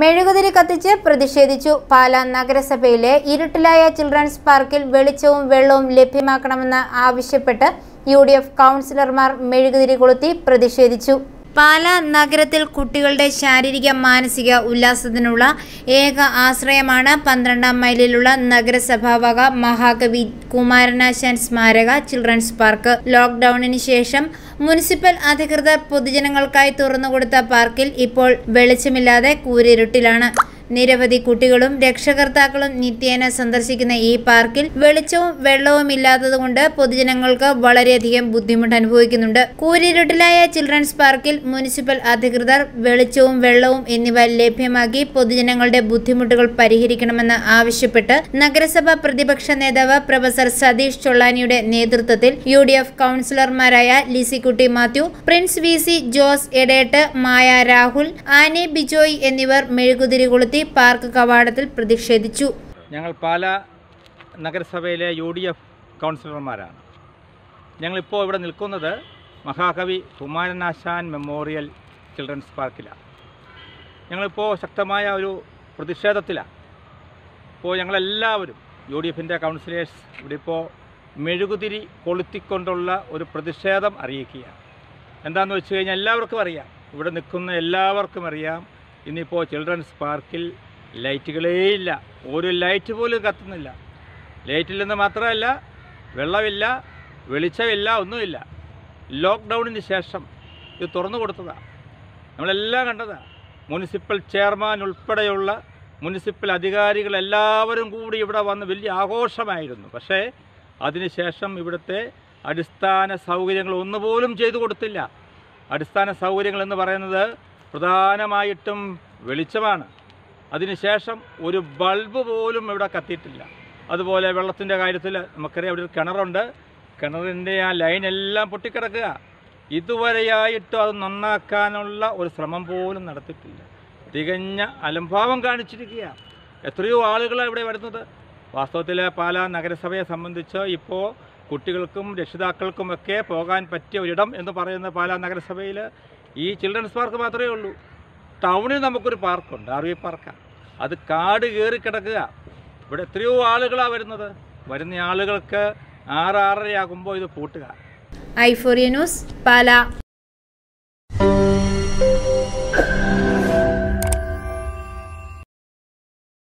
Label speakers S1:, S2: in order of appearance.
S1: മെഴുകുതിരി കത്തിച്ച് പ്രതിഷേധിച്ചു. പാലാ നഗരസഭയിലെ ഇരുട്ടിലായ ചിൽഡ്രൻസ് പാർക്കിൽ വെളിച്ചവും വെള്ളവും ലഭ്യമാക്കണമെന്ന് ആവശ്യപ്പെട്ട് യു ഡി എഫ് കൗൺസിലർമാർ മെഴുകുതിരി കൊളുത്തി പ്രതിഷേധിച്ചു. പാലാ നഗരത്തിൽ കുട്ടികളുടെ ശാരീരിക മാനസിക ഉല്ലാസത്തിനുള്ള ഏക ആശ്രയമാണ് പന്ത്രണ്ടാം മൈലിലുള്ള നഗരസഭാവക മഹാകവി കുമാരനാശാൻ സ്മാരക ചിൽഡ്രൻസ് പാർക്ക്. ലോക്ക്ഡൌണിന് ശേഷം മുനിസിപ്പൽ അധികൃതർ പൊതുജനങ്ങൾക്കായി തുറന്നുകൊടുത്ത പാർക്കിൽ ഇപ്പോൾ വെളിച്ചമില്ലാതെ കൂരിരുട്ടിലാണ്. നിരവധി കുട്ടികളും രക്ഷകർത്താക്കളും നിത്യേന സന്ദർശിക്കുന്ന ഈ പാർക്കിൽ വെളിച്ചവും വെള്ളവും ഇല്ലാത്തതുകൊണ്ട് പൊതുജനങ്ങൾക്ക് വളരെയധികം ബുദ്ധിമുട്ട് അനുഭവിക്കുന്നുണ്ട്. കൂരിരുട്ടിലായ ചിൽഡ്രൻസ് പാർക്കിൽ മുനിസിപ്പൽ അധികൃതർ വെളിച്ചവും വെള്ളവും എന്നിവ ലഭ്യമാക്കി പൊതുജനങ്ങളുടെ ബുദ്ധിമുട്ടുകൾ പരിഹരിക്കണമെന്ന് ആവശ്യപ്പെട്ട് നഗരസഭ പ്രതിപക്ഷ നേതാവ് പ്രൊഫസർ സതീഷ് ചൊള്ളാനിയുടെ നേതൃത്വത്തിൽ യു ഡി എഫ് കൗൺസിലർമാരായ ലിസിക്കുട്ടി മാത്യു പ്രിൻസ് വി സി ജോസ് എടേട്ട് മായ രാഹുൽ ആനി ബിജോയ് എന്നിവർ മെഴുകുതിരി കൊളുത്തി പാർക്ക് കവാടത്തിൽ പ്രതിഷേധിച്ചു.
S2: ഞങ്ങൾ പാല നഗരസഭയിലെ യു ഡി എഫ് കൗൺസിലർമാരാണ്. ഞങ്ങളിപ്പോൾ ഇവിടെ നിൽക്കുന്നത് മഹാകവി കുമാരനാശാൻ മെമ്മോറിയൽ ചിൽഡ്രൻസ് പാർക്കിലാണ്. ഞങ്ങളിപ്പോൾ ശക്തമായ ഒരു പ്രതിഷേധത്തിലാണ്. ഇപ്പോൾ ഞങ്ങളെല്ലാവരും യു ഡി എഫിന്റെ കൗൺസിലേഴ്സ് ഇവിടെ ഇപ്പോൾ മെഴുകുതിരി കൊളുത്തിക്കൊണ്ടുള്ള ഒരു പ്രതിഷേധം അറിയിക്കുകയാണ്. എന്താണെന്ന് വെച്ച് കഴിഞ്ഞാൽ എല്ലാവർക്കും അറിയാം. ഇവിടെ നിൽക്കുന്ന എല്ലാവർക്കും അറിയാം. ഇന്നിപ്പോൾ ചിൽഡ്രൻസ് പാർക്കിൽ ലൈറ്റുകളേ ഇല്ല. ഒരു ലൈറ്റ് പോലും കത്തുന്നില്ല. ലൈറ്റില്ലെന്ന് മാത്രമല്ല വെള്ളമില്ല വെളിച്ചമില്ല ഒന്നുമില്ല. ലോക്ക്ഡൗണിന് ശേഷം ഇത് തുറന്നു കൊടുത്തതാണ് നമ്മളെല്ലാം കണ്ടതാണ് മുനിസിപ്പൽ ചെയർമാൻ ഉൾപ്പെടെയുള്ള മുനിസിപ്പൽ അധികാരികൾ എല്ലാവരും കൂടി ഇവിടെ വന്ന് വലിയ ആഘോഷമായിരുന്നു. പക്ഷേ അതിനുശേഷം ഇവിടുത്തെ അടിസ്ഥാന സൗകര്യങ്ങൾ ഒന്നുപോലും ചെയ്തു കൊടുത്തില്ല. അടിസ്ഥാന സൗകര്യങ്ങൾ എന്ന് പറയുന്നത് പ്രധാനമായിട്ടും വെളിച്ചമാണ്. അതിനുശേഷം ഒരു ബൾബ് പോലും ഇവിടെ കത്തിയിട്ടില്ല. അതുപോലെ വെള്ളത്തിന്റെ കാര്യത്തിൽ നമുക്കറിയാം ഇവിടെ ഒരു കിണറുണ്ട്. കിണറിന്റെ ആ ലൈൻ എല്ലാം പൊട്ടിക്കിടക്കുക. ഇതുവരെയായിട്ടും അത് നന്നാക്കാനുള്ള ഒരു ശ്രമം പോലും നടത്തിയിട്ടില്ല. തികഞ്ഞ അലംഭാവം കാണിച്ചിരിക്കുക. എത്രയോ ആളുകളാണ് ഇവിടെ വരുന്നത്. വാസ്തവത്തിൽ പാലാ നഗരസഭയെ സംബന്ധിച്ച് ഇപ്പോൾ കുട്ടികൾക്കും രക്ഷിതാക്കൾക്കുമൊക്കെ പോകാൻ പറ്റിയ ഒരിടം എന്ന് പറയുന്ന പാലാ നഗരസഭയിൽ ഈ ചിൽഡ്രൻസ് പാർക്ക് മാത്രമേ ഉള്ളൂ. ടൗണിൽ നമുക്കൊരു പാർക്കുണ്ട് ആർ വി പാർക്കാണ് അത് കാട് കയറി കിടക്കുക. ഇവിടെ എത്രയോ ആളുകളാണ് വരുന്നത്. വരുന്ന ആളുകൾക്ക് ആറ് ആറരയാകുമ്പോൾ ഇത് പൂട്ടുക.
S1: ഐഫോറിയ ന്യൂസ് പാലാ.